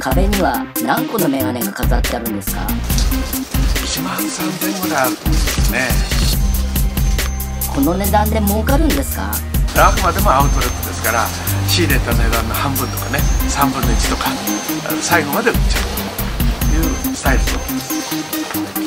壁には何個のメガネが飾ってあるんですか？1万3000ぐらいあると思うんですね。この値段で儲かるんですかあくまでもアウトレットですから仕入れた値段の半分とかね3分の1とか最後まで売っちゃうというスタイルと思います。